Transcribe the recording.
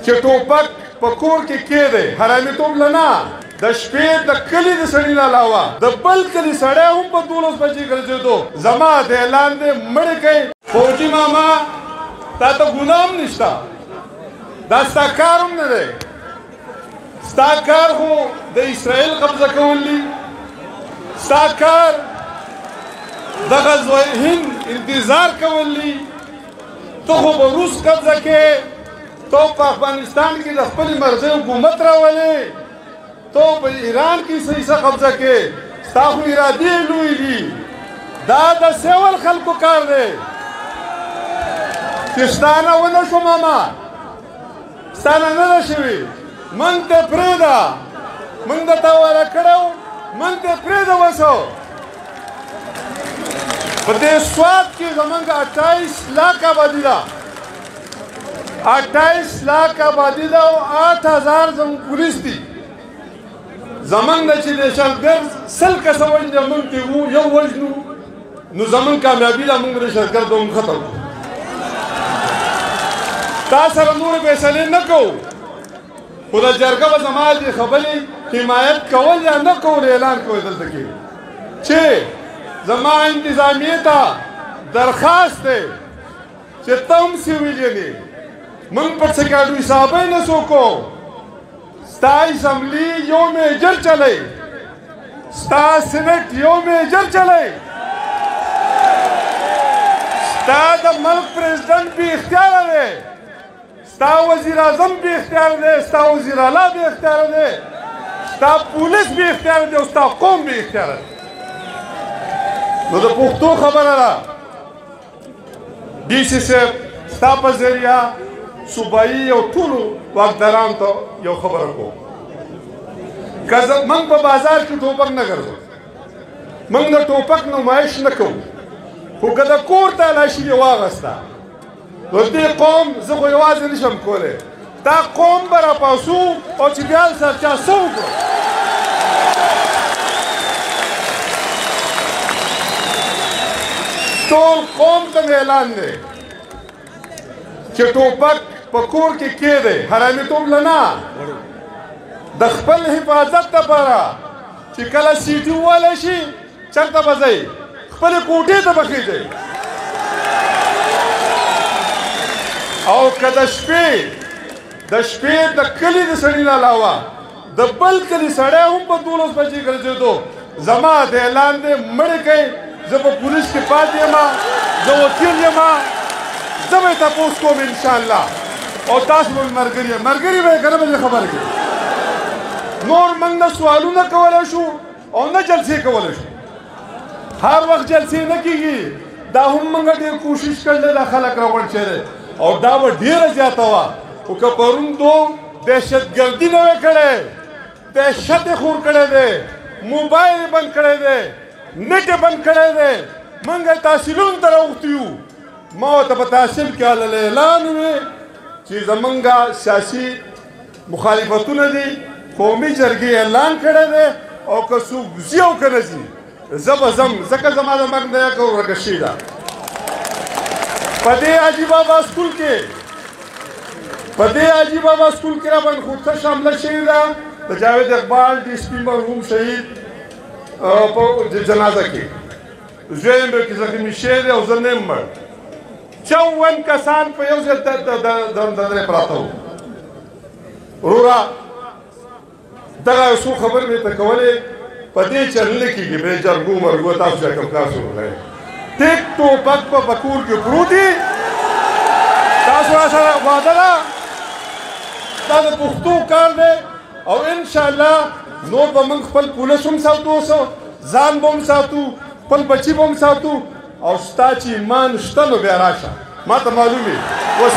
چې ټوپک په کور کې کېده حرامي توب لنا د شپې د کلی د سړی نه علاوه د بل کلی سړی هم په 12 بجې ګرځېدو زما د اعلان دې مړ کړي فوجي ماما تا ته ګنام نشتا دا ستا کار هم نه دی ستا کار خو د اسرائیل قبضه کول دي ستا کار د غزوه هند انتظار کول دي ته خو به روس قبضه کې ته په افغانستان کې د خپل مرزي حکومت راولې ته په ایران کې سیسه قبضه کې ستا خو ارادې لوی دي دا د سیول خلکو کار دی چې ستانه ونه شو ماما ستانه نه ده شوي من ته پرېږده من د تا واره کړو من ته پرېږده وسو په دې سواد کې زمونږ 28 لاکه آبادي ده 28 لاکه آبادي ده او 8000 زمونږ پولیس دي زمونږ نه چې دهشتګر سل کسه وژني موږ ترې یو وژنو نو زمونږ کامیابي ده موږ دهشتګر به هم ختم کړو تا سره نور فیصلې نه کوو خو دا جرګه به زما دې خبرې حمایت کول یا نه کول اعلان کوي دلته کې چې زما انتظامیه ته درخواست دی چې تم سی ویلې دي من پر سکاډوی صاحب نه سوکو ستا اسمبلی یو میجر چلے ستا سینټ یو میجر چلے ستا د ملک پریزیدنت به اختیار لري ستا وزیر اعظم بې اختیار دی ستا وزیر اعلی بې اختیار دی ستا پولیس بې اختیار دی او ستا قوم بې اختیار دی نو د پښتو خبره ده ډي سي صاحب ستا په ذریعه صوبایي او ټولو واکدارانو ته یو خبره کوم که موږ په بازار کې ټوپک نه ګرځو موږ د ټوپک نمایش نه کوو خو که د کور تالاشي دې واغسته نو دې قوم زه خو یوازې نشم کولی دا قوم به راپاسو او چې بیا سر چا څه وکړو ټول قوم ته مې اعلان دی چې ټوپک په کور کې کېدی حرامیتوب له نه د خپل حفاظت لپاره چې کله سیټي ووالی شي چرته به ځئ خپلې کوټې ته به خېژئ او که د شپې د شپې د کلي د سړي نه علاوه د بل کلي سړی هم په دولس بجې ګرځېدو زما د اعلان دی مړې کوي زه په پولیس کې پاتې یم زه وکیل یم زه به یې تپوس کوم انشاءالله او تاسو به مې ملګري یې ملګري به یې که نه به زه خبرې کوي نور موږ نه سوالونه کولی شو او نه جلسې کول شي هر وخت جلسې نه کیږي دا هم موږ ډېر کوشش کړل دا خلک راوړ چیرې او دا و ډېره زیاته وه خو که پرون دو دهشتګردي نه وی کړی دهشت یې خور کړی دی موبایل یې بند کړی دی نټ یې بند کړی دی موږ تحصیلونو ته راوښتي یو ما ورته په تحصیل کې هلله اعلان وی چې زمونږ سیاسي مخالفتونه دي قومي جرګې اعلان کړی دی او که څوک ځي او که نه ځي زه به ځم ځکه زما د مرګ نه یکه ورکه شوې ده په دې حاجي بابا سکول کې په دې حاجي بابا سکول کې را باندې خودته شامله شوې ده د جاوید اقبال ډي سي پي مرحوم شهید په جنازه کې زوی یې هم پکې زخمي شوی دی او زه نه یم مړ چون کسان په یو ځل دندره پراته وو وروره دغه یو څو خبرې مې ته کولې په دې چرنه کېږي بې جرګو مرګو تاسو چې کوم کار شروع کړی ټیک ټو بک په بکور کې پروت دي تاسو سره وعده ده دا د پښتو کار دی او ان شاء الله نور به موږ خپل پولیس هم ساتو ځان به هم ساتو خپل بچي به هم ساتو او ستا چې ایمان شته نو بیا راشه ماته معلوم یې اوس